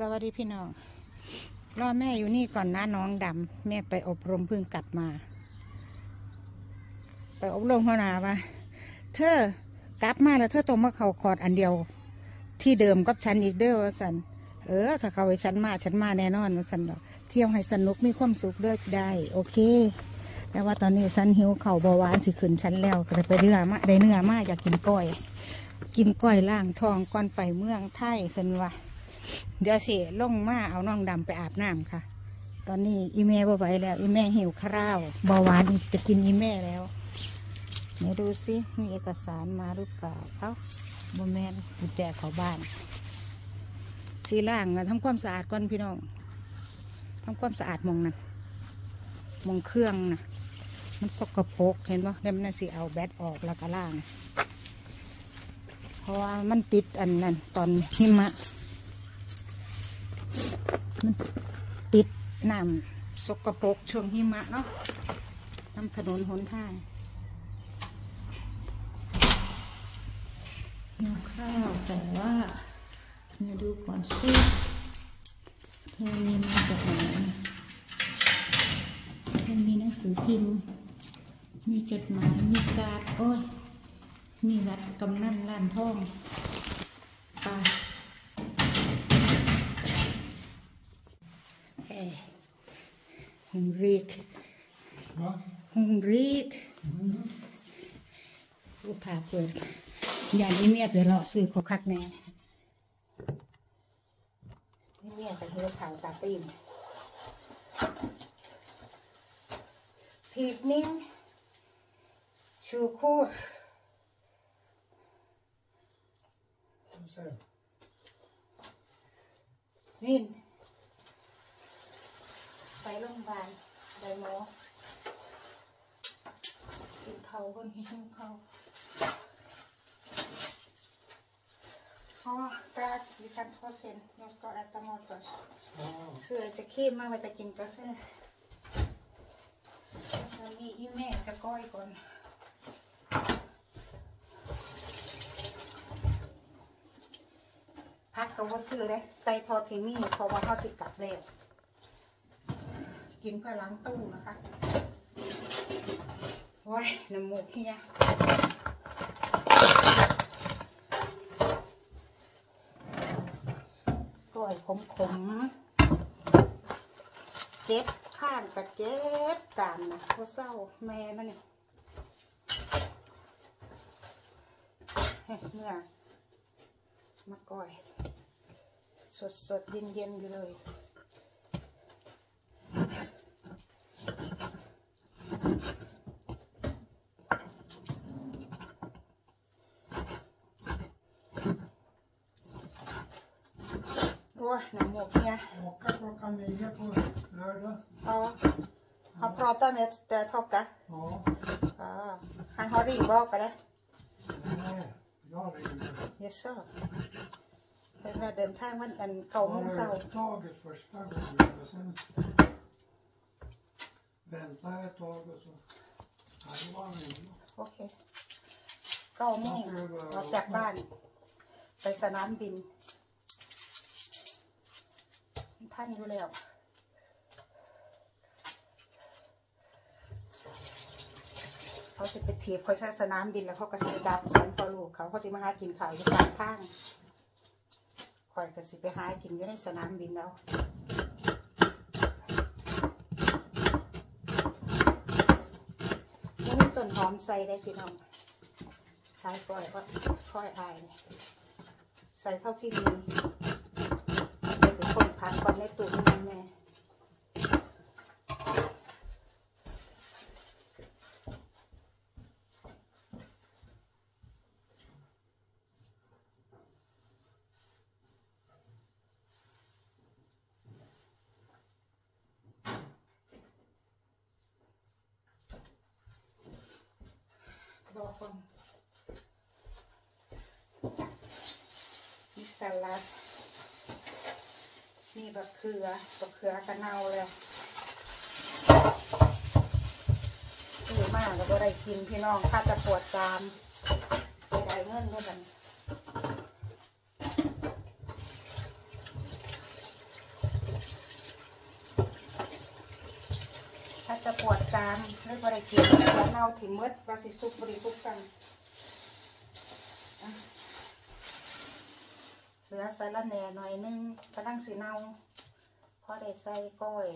สวัสดีพี่น้องรอแม่อยู่นี่ก่อนนะน้องดำแม่ไปอบรมเพิ่งกลับมา ไปอบรมเขานาว่าเธอกลับมาแล้วเธอต้องมาเขาคอดอันเดียว ที่เดิมกับฉันอีกเด้อว่าสันเออถ้าเขาให้ฉันมาฉันมาแน่นอนว่าสันบอกเที่ยวให้สนุกมีความสุขเลิกได้ โอเค แต่ว่าตอนนี้ฉันหิวเข่าบาหวานสิขึ้นฉันแล้วก็ไปเนื้อมาได้เนื้อมาอยากกินก้อย กินก้อยล่างทองก่อนไปเมืองไทยขึ้นว่า เดี๋ยวเสิลงมาเอาน้องดำไปอาบน้ำค่ะ ตอนนี้อีแม่บ่ไหวแล้ว อีแม่หิวข้าวเบาหวานจะกินอีแม่แล้วไหนดูสิมีเอกสารมาหรือเปล่าเอ้าบ่แมนกุญแจเขาบ้านสีล่างนะทำความสะอาดก่อนพี่น้องทำความสะอาดมองนั่นมองเครื่องนะมันสกปรกเห็นปะเดี๋ยวมันนะสิเอาแบตออกแล้วก็ล่าง เพราะว่ามันติดอันนั้นตอนหิมะ มันติดน้ำสกปรกช่วงหิมะเนาะน้ำถนนหนทางหิวข้าวแต่ว่ามาดูก่อนสิเธอมีมาจากไหนเธอมีหนังสือพิมพ์ มีจดหมาย มีการ์ดโอ้ยมีวัดกำนันล้านทองไป hungrig. Va? Hungrig. ลูกค้าเปิดอย่างนี้เมียไปรอซื้อเขาคักแน่นี่เมียไปเฮือข่าวตาตีนพีกนิ่งชูคูด Så. วินไป โรงพยาบาลไปหมอกินเขาคนหิวเขาอ๋อ das vi kan ta sen jag ska äta mat först Ja. เสื้อจะเข้มมากว่าจะกินกาแฟตอนนี้อีแม่จะก้อยก่อนพักเขาว่าซื้อเลยใส่ทอทิมี่เพราะว่าเขาสิกลับแล้ว กินเพื่อล้างตู้นะคะโอ้ยน้ำมูกเฮียก้อยขมขมเจ็บข้างกับเจ็บกามนะเพราะเศร้าแม่นั่นนี่เฮ้ยเมื่อมาก้อย สดสดๆเย็นเย็นๆอยู่เลย โอ้ยหนังหมกเนี่ย Åka klockan nio på lördag. เอาเขาพรอตเมตเดทอกกะ Ja. อ่า han har ringbak eller Nej, jag ringer. yes sir เป็นว่าเดินทางวันอันเก่าโมงเช้า Har taget första gången och sen väntar jag ett tag och så. Ja, det var en โอเคเก้าโมงออกจากบ้าน ไปสนามบิน ท่านอยู่แล้วเขาสิไปเทียบเขาใช้สนามบินแล้วเขาก็สิดับสอนพอลูกเขาเขาสิมาหากินข้าวอยู่กลางทางคอยก็สิไปหากินอยู่ในสนามบินแล้วยังมีต้นหอมใส่ได้พี่น้องขายปล่อยก็ค่อยอาย ใส่เท่าที่มี ส่เป็นก่อนในตู้นี่แม่บอกก่อนมีสลัดีบะเขือบะเขือกระเนาเล้วซื้อมาวก็ได้กินพี่น้องข้าจะปวดตามเสียดายเงินด้วยกันถ้าจะปวดตามหลือบ่ได้กินกระเนาถิ่มมืดบะซิซุกบริซุกกัน ใส่ละแหน่หน่อยนึงกำลังสีเนาพอได้ใส่ก้อย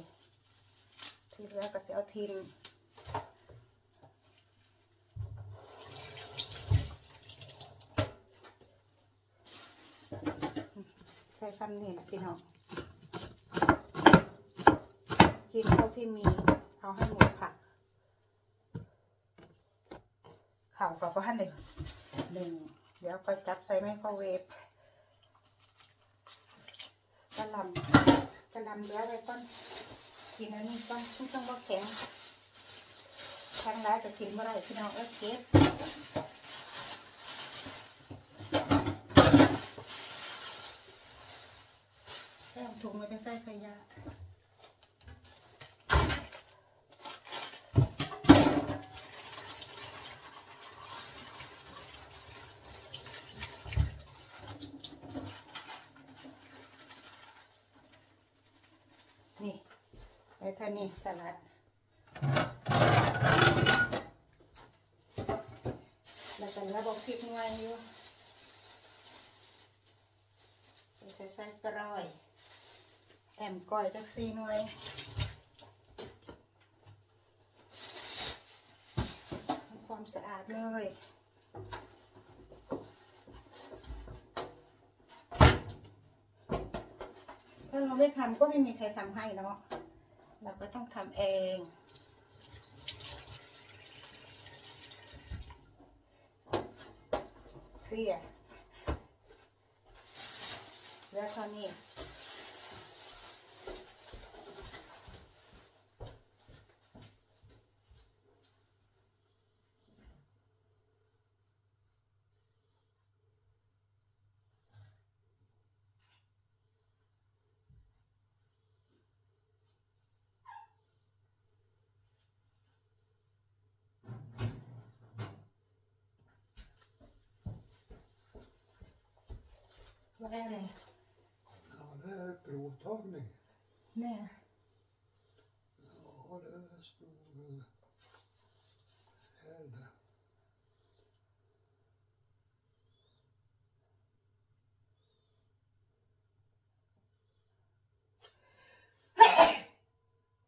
ที่เหลือก็สิเอาทิมใส่ซ้ำนี่แหละพี่น้องกินเท่าที่มีเอาให้หมดผักข่าวกับว่าหนึ่งหนึ่งเดี๋ยวก็จับใส่ไมโครเวฟ กระลำกระลำเหลือไว้ก้อนกินอันนี้ก้อนทุกต้องว่าแข็งแข็งแล้วจะกินเมื่อไรพี่น้องเออเก็บแต้มถุงไม่ได้ใส่ขยะ นี่ ไอ้เท่านี้สลัด แล้วก็ระบบพริกหน่วยอยู่แล้วก็ใส่กระรอยแอมก้อยจักซีหน่วยทำความสะอาดเลยถ้าเราไม่ทำก็ไม่มีใครทำให้เนาะ ต้องทำเอง เคลียร์แล้วเท่านี้ vad är det? Ja, det är provtagning. Nej. Ja, det stod väl här det.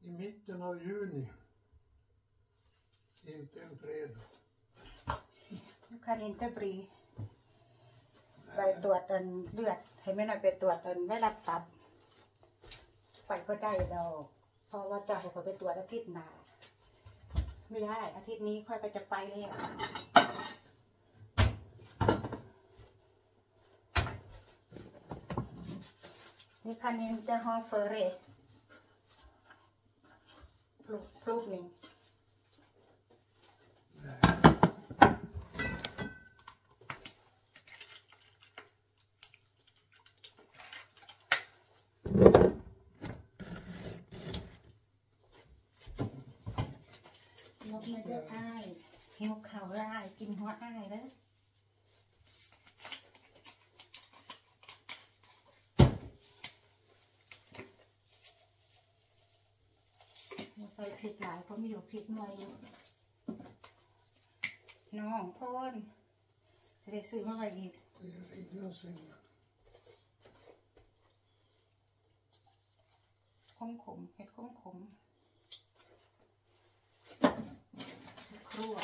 I mitten av juni. Inte en fredag. Du kan inte bry ไปตรวจอันเลือด ให้แม่น่อยไปตรวจอันไวรัสตับ ไปก็ได้เราเพราะว่าจะให้เขาไปตรวจอาทิตย์หน้าไม่ได้ อาทิตย์นี้ค่อยก็จะไปเลยอะนี่คันนี้จะฮอเฟอร์เรปลูกปลูกหนึ่ง ลบมาเด้ออ้ายหิวข่าวร้ายกินหัวอ้ายเด้อเราใส่พริกหลายเพราะมีอยู่พริกหน่อยอยู่น้องพนจะได้ซื้อมาไว้อีก Det är inga sen. ขมขมเห็ดขมขมครัว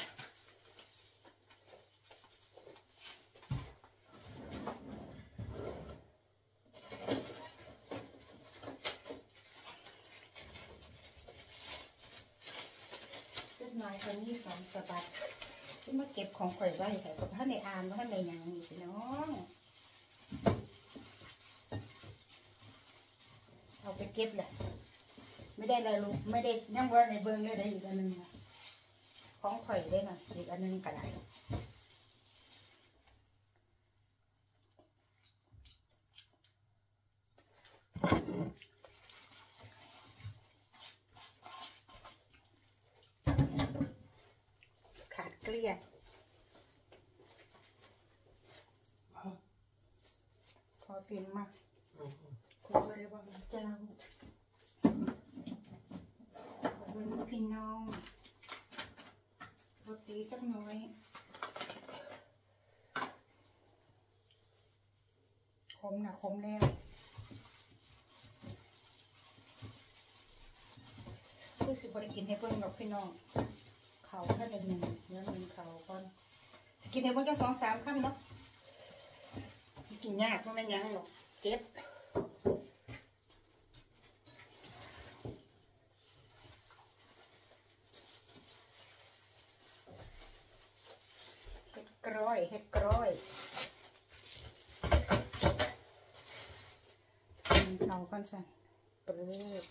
น้อยคนนี้สองสะบัดที่มาเก็บของข่อยไว้แต่กับท่านในอ่านว่าท่านในยังนี่พี่น้อง เอาไปเก็บแหละไม่ได้เลยลูกไม่ได้ยังว่าในเบิ้งเลยได้อีกอันหนึงของข่อยได้น่ะอีกอันหนึงก็ได้ ขาดเกลี้ย Va? พอฟินมาก Ja. คุณไม่ได้บอกเจ้าขอบคุณพี่น้องน้อยขมนะขมแล้วคือสิบริกินให้เพิ่นกับพี่น้อง เขาแค่เป็นหนึ่งเนื้อหนึ่งเขาก่อนสกินให้เพิ่นก็สองสามข้ามเนาะกินยากเพราะไม่ยั้งหรอกเก็บ เห็ดกร้อย เห็ดกร้อยกินเขาก่อนสันปรื้ด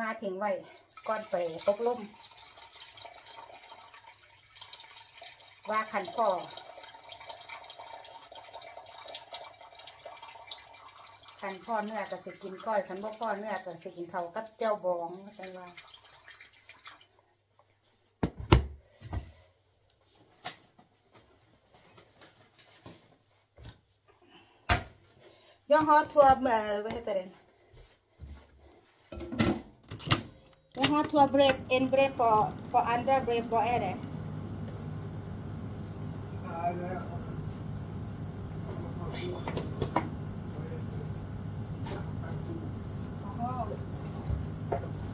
มาถึงไว้ก่อนไปตกลมว่าขันพ่อขันพ่อเนื้อก็สิกินก้อยขันบ่อพ่อเนื้อก็สิกินเขากับเจ้าบองสันว่ายังฮอทัวร์เอ่อ vad heter det Jag har två brev, en brev på, på andra brev, vad är det? Nej, det är... อ๋อ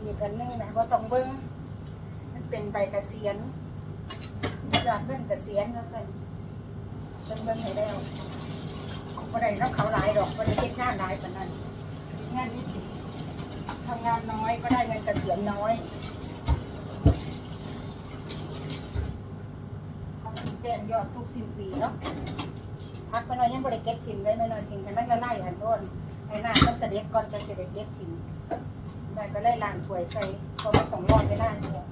อีกอันนึงนะว่าต้องเบิ้งมันเป็นใบกระเกษียณยอดเงินกระเกษียณแล้วสั่นฉันเบิ้งให้แล้วบ่ได้รับเขาหลายดอกบ่ได้เฮ็ดงานหลายปานนั้นงานนิด ทำงานน้อยก็ได้เงินเกษียณน้อยเขาสิแจ้งยอดทุกสิ้นปีเนาะพักไปหน่อยยังบ่ได้เก็บทิมได้ไม่น้อยทิมให้มันละลายหันโดนให้น้ำมันเสด็จก่อนจะเสิได้เก็บทิมได้ก็เลยล้างถ้วยใส่เพราะมันต้องรอดไปนานเนี่ย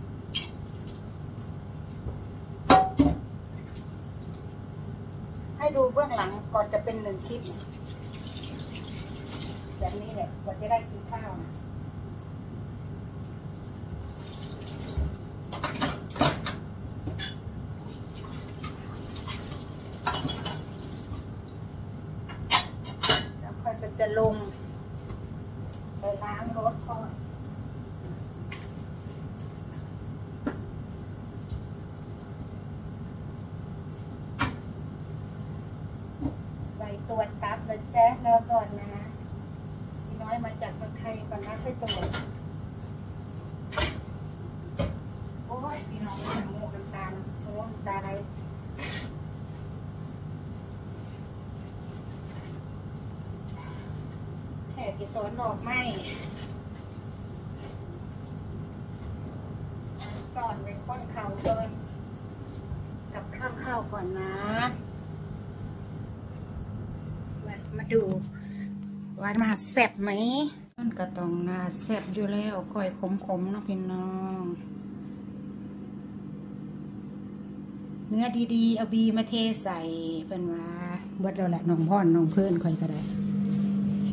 ให้ดูเบื้องหลังก่อนจะเป็นหนึ่งคลิปแบบนี้แหละกว่าจะได้กินข้าวนะแล้วค่อยก็จะลง ไปล้างรถก่อนไปตรวจตับเลยแจ๊รอก่อนนะพี่น้อยมาจากเมืองไทยก่อนนะไปตรวจโอ้ยพี่น้องน้ำมูกน้ำตาลโอ้น้ำตาอะไรแค่กิ สอนดอกไม้สอนไว้ก้นเขาเกินกับข้าวข้าวก่อนนะ มามาดูว่ามาแซ่บไหมมันก็ต้องนาแซ่บอยู่แล้วก้อยขมๆนะพี่น้อง เนื้อดีๆ เอาบีมาเทใส่เป็นว่าเบิดแล้วแหละน้องพ่อนน้องเพื่อนคอยก็ได้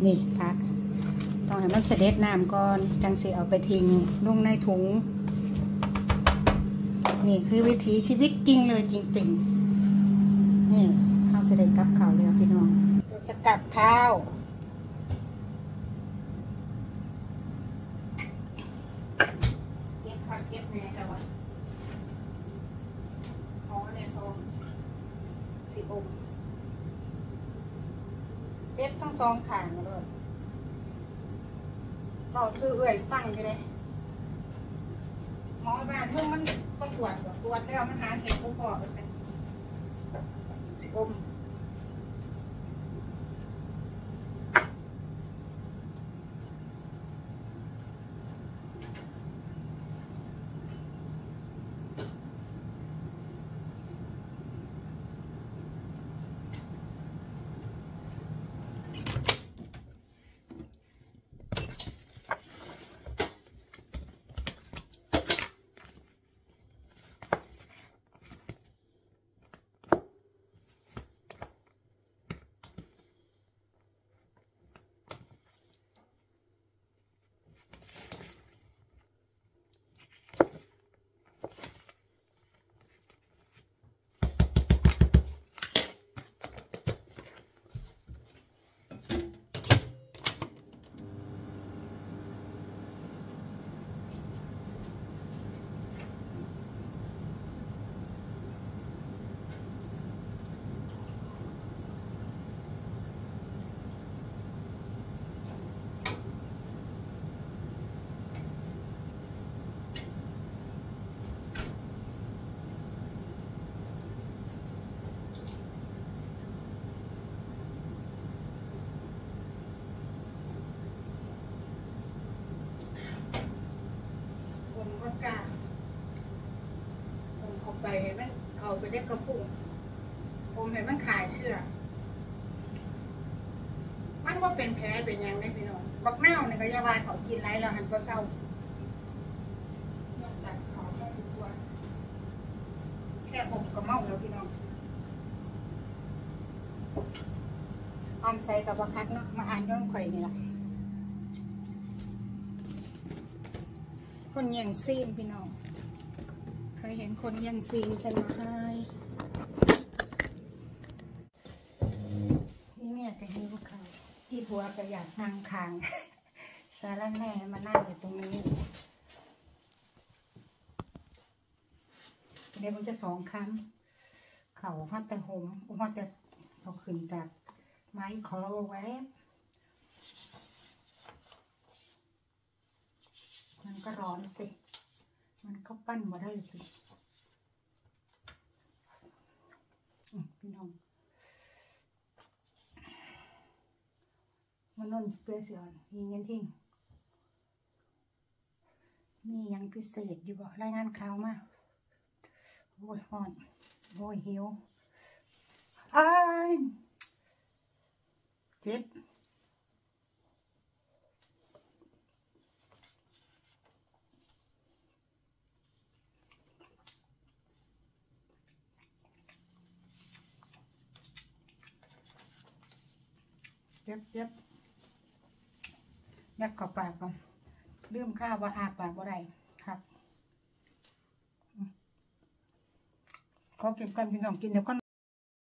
นี่พัก ต้องให้มันเสด็จน้ำก่อนจังสิเอาไปทิ้งลงในถุง นี่คือวิถีชีวิตจริงเลยจริงๆ นี่เอาเสด็จกลับข้าวแล้วพี่น้องเราจะกลับข้าวเก็บผักเก็บแหน่แล้วอะพอเนี่ยพอสิอมเก็บทั้งสองขางเลย เราซื้อเอื่อยฟังไปเลยหมอบ้านเมื่อมันประกวดตรวจแล้วมันหาเหตุบ่พอไปสิสิอม ด็กกระปุกผมเห็นมันขายเชือกมันว่าเป็นแผลเป็นหยังได้พี่น้อง บักเน่าเนี่ยก็อยาวายเขากินไรแล้วหันก็เศร้านอกจากเขาไม่ดีกว่าแค่ผมก็เมาแล้วพี่น้องออมใส่กับบักคักเนาะ มาอ่านย้อนข่อยนี่แหละคนแย่งซีนพี่น้อง เคยเห็นคนแย่งซีนฉันมาให้นี่แม่ ก็หิวเขาที่ผัวก็อยากนั่งคางสารแหน่มานั่งอยู่ตรงนี้เดี๋ยวมันจะสองคำเขาฮอดแต่หมฮอดแต่เขาขึ้นจากไม้ขอเอาไว้มันก็ร้อนสิ มันก็ปั้นมาได้สิอืมพี่น้อง มันนนสเปเชียลยิงเงินทิ้งมียังพิเศษอยู่บ่รายงานข่าวมาโอ้ยฮอนโอ้ยหิวอ้ายเจ็บเจ็บเจ็บ ยัดเข้าปากก่อนเริ่มข้าวว่าอาปากว่าไรครับ ขอเก็บกันพี่น้องกินเดี๋ยวก่อน